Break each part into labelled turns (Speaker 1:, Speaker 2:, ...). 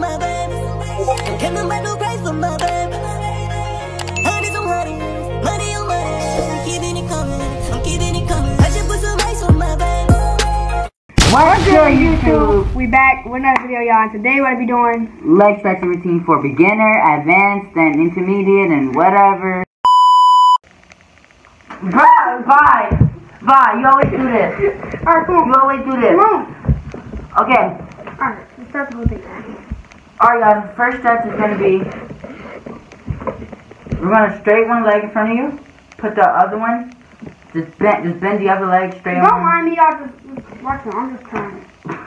Speaker 1: my baby. Can't nobody do price for my baby. Honey on honey, money on oh, money. Keeping it coming, I'm keeping it coming. I just put some ice on my baby.
Speaker 2: What's good, YouTube? We back with another video, y'all. And today, what I be doing?
Speaker 3: leg stretching routine for beginner, advanced, and intermediate, and whatever. Bye, bye, bye. You always do this.
Speaker 2: All right, come
Speaker 3: You always do
Speaker 2: come
Speaker 3: this.
Speaker 2: on.
Speaker 3: Okay.
Speaker 2: All right, let's start the whole thing.
Speaker 3: All right, guys. The first stretch is gonna be we're gonna straight one leg in front of you. Put the other one. Just bend, just bend the other leg straight You
Speaker 2: Don't
Speaker 3: on.
Speaker 2: mind me, y'all. Just, just watch it. I'm just trying.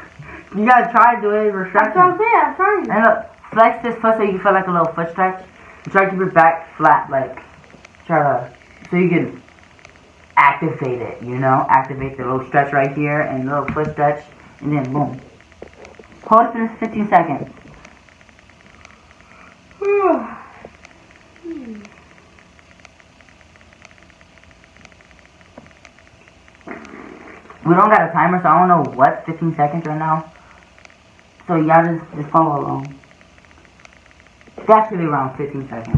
Speaker 3: You gotta try to do it. We're
Speaker 2: That's what I'm saying. I'm trying.
Speaker 3: And look, flex this foot so you can feel like a little foot stretch. And try to keep your back flat, like try to so you can activate it. You know, activate the little stretch right here and little foot stretch, and then boom. Hold it for just 15 seconds. We don't got a timer, so I don't know what 15 seconds right now. So y'all just, just follow along. It's actually around 15 seconds.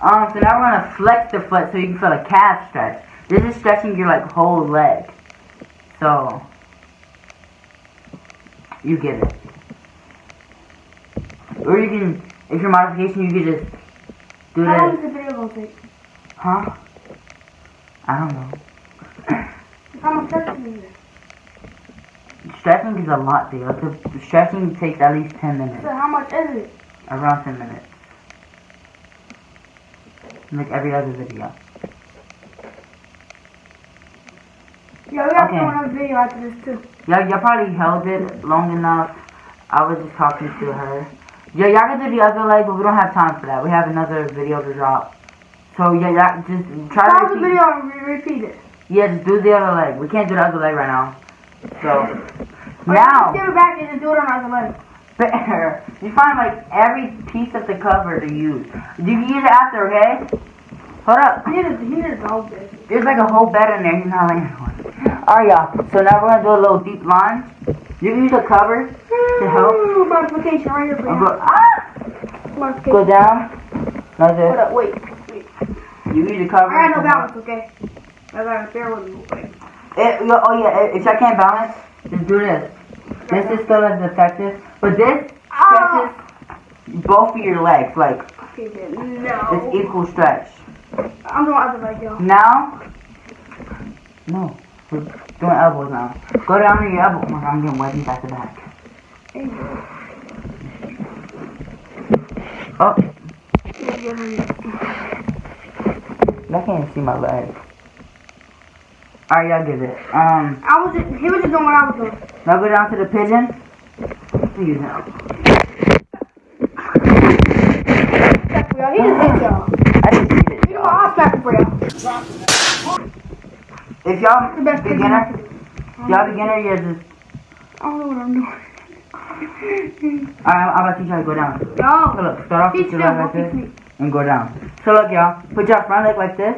Speaker 3: Um, so now we're gonna flex the foot so you can feel a calf stretch. This is stretching your like whole leg. So you get it. Or you can, if your modification, you can just do
Speaker 2: How long is the video gonna take?
Speaker 3: Huh? I don't know.
Speaker 2: How much is it?
Speaker 3: Stretching is a lot, dude. The the stretching takes at least 10 minutes.
Speaker 2: So how much is it?
Speaker 3: Around 10 minutes. Like every other video.
Speaker 2: Yeah, we to
Speaker 3: Okay.
Speaker 2: do another video after this too.
Speaker 3: Y'all, y'all probably held it long enough. I was just talking to her. Yeah, y'all can do the other leg, but we don't have time for that. We have another video to drop. So yeah, y'all just try
Speaker 2: Pause
Speaker 3: to
Speaker 2: the video and re- repeat it.
Speaker 3: Yeah, just do the other leg. We can't do the other leg right now. So now,
Speaker 2: Just give it back and just do it on leg.
Speaker 3: better. You find like every piece of the cover to use. You can use it after, okay? Hold up.
Speaker 2: He needed, he needed the whole bit.
Speaker 3: There's like a whole bed in there. He's not laying on. one. Alright, y'all. So now we're gonna do a little deep lunge. You can use a cover to help.
Speaker 2: Ooh, modification right here you.
Speaker 3: go, ah!
Speaker 2: Modification.
Speaker 3: go down. Like
Speaker 2: Hold up, wait. wait.
Speaker 3: You use the cover.
Speaker 2: I got no balance, okay? I got with me. Wait.
Speaker 3: It, oh yeah, if y'all can't balance, just do this. This is still as effective, but this stretches both of your legs. Like
Speaker 2: then.
Speaker 3: it's equal stretch.
Speaker 2: I'm doing other leg, y'all.
Speaker 3: Now, no, we're doing elbows now. Go down on your elbow. Oh my God, I'm getting wet back to back. Oh, y'all can't see my leg. Alright, y'all get it. Um,
Speaker 2: I was he was just doing what I was doing.
Speaker 3: now go down to the pigeon. It.
Speaker 2: Exactly, y'all. He just hit y'all.
Speaker 3: I just need it.
Speaker 2: You know? I'll smack for y'all.
Speaker 3: If y'all
Speaker 2: The best pigeon I
Speaker 3: beginner, y'all beginner, you're just.
Speaker 2: I don't know what I'm doing.
Speaker 3: Alright, I'm about to teach you how to go down. So look, start off with your leg like this and go down. So look, y'all, put your front leg like this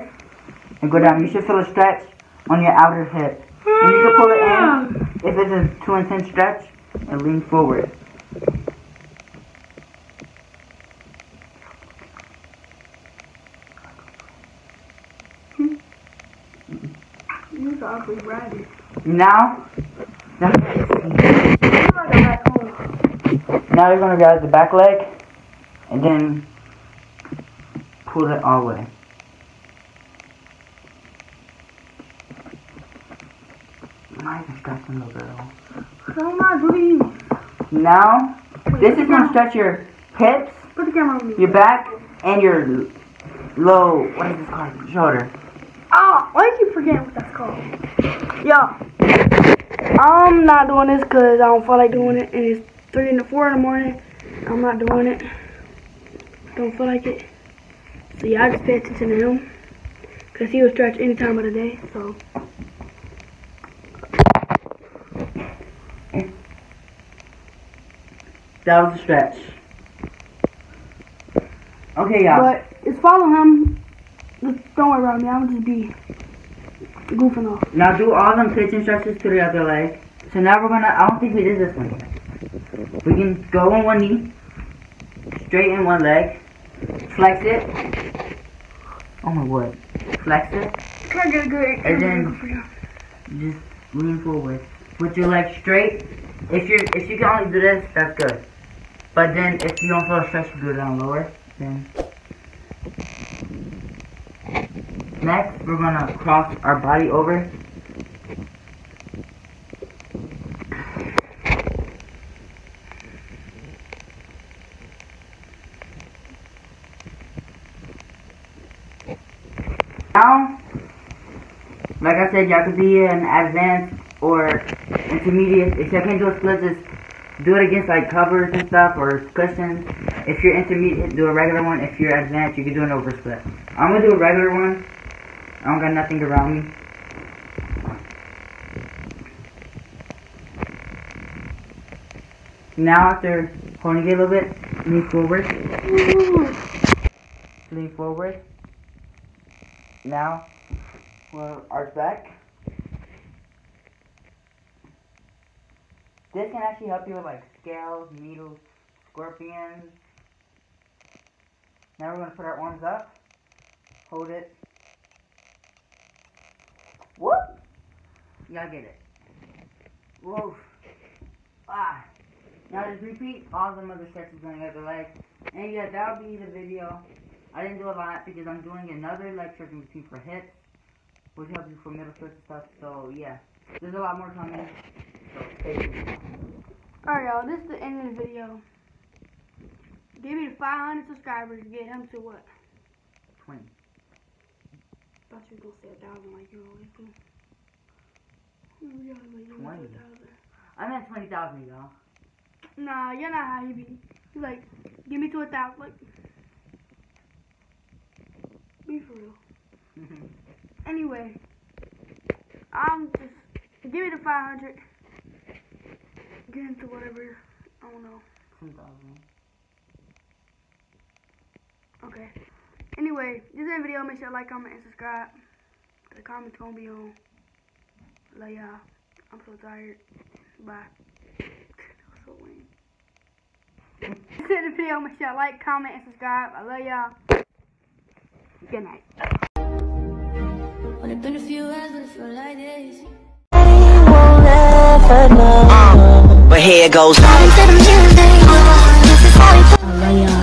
Speaker 3: and go down. You should feel a stretch on your outer hip. And you can pull it in if it's a too intense stretch and lean forward.
Speaker 2: You so ugly, rabbit.
Speaker 3: Now, now,
Speaker 2: You like a raccoon.
Speaker 3: now you're gonna grab the back leg and then pull it all the way. Not even stretching the girl.
Speaker 2: How am I doing?
Speaker 3: Now, this is gonna stretch your hips,
Speaker 2: Put the camera on me.
Speaker 3: your back, and your low, what is this called? Shoulder.
Speaker 2: Oh, why do you forget what that's called? Yo, I'm not doing this because I don't feel like doing it, and it's three in the four in the morning. I'm not doing it. Don't feel like it. So y'all just pay attention to him, cause he will stretch any time of the day. So
Speaker 3: That was a stretch. Okay, y'all.
Speaker 2: But it's follow him. Just don't worry about me. I'm just be goofing off.
Speaker 3: Now do all them pitching stretches to the other leg. So now we're gonna, I don't think we did this one yet. We can go on one knee, straighten one leg, flex it. Oh my word. Flex it,
Speaker 2: get a good
Speaker 3: And then-
Speaker 2: angle for you?
Speaker 3: just lean forward. With your legs straight. If you if you can only do this, that's good. But then if you don't feel you go down lower. Then next we're gonna cross our body over. Now, like I said, y'all could be an advanced or intermediate. If y'all can't do a split, just do it against like covers and stuff or cushions. If you're intermediate, do a regular one. If you're advanced, you can do an over split. I'm gonna do a regular one. I don't got nothing around me. Now after holding it a little bit, lean forward. Lean forward. Now, we'll arch back. This can actually help you with like scales, needles, scorpions. Now we're gonna put our arms up. Hold it. Whoop! Y'all get it. Whoa. Ah. Now just repeat all the other stretches on the other leg. And yeah, that'll be the video. I didn't do a lot because I'm doing another leg stretch in between for hips, which helps you for middle stretch stuff. So yeah, there's a lot more coming. So stay tuned.
Speaker 2: Alright, y'all, this is the end of the video. Give me the 500 subscribers, get him to what?
Speaker 3: 20.
Speaker 2: thought you were gonna say a thousand like you always do. Yeah, like you went
Speaker 3: 20.
Speaker 2: thousand.
Speaker 3: I meant 20,000, y'all.
Speaker 2: Nah, you're not how you be. You like, give me to a thousand. Like, be for real. Anyway, I'm just give me the 500. Get into whatever. I don't know.
Speaker 3: 10,000.
Speaker 2: Okay. Anyway, this is the video. Make sure to like, comment, and subscribe. The comments gonna be on. Love y'all. I'm so tired. Bye. that so lame. This is the video. Make sure to like, comment, and subscribe. I love y'all. Good night.
Speaker 1: Only been a few hours, but it feel like this.
Speaker 4: But here it goes.
Speaker 1: Of music, this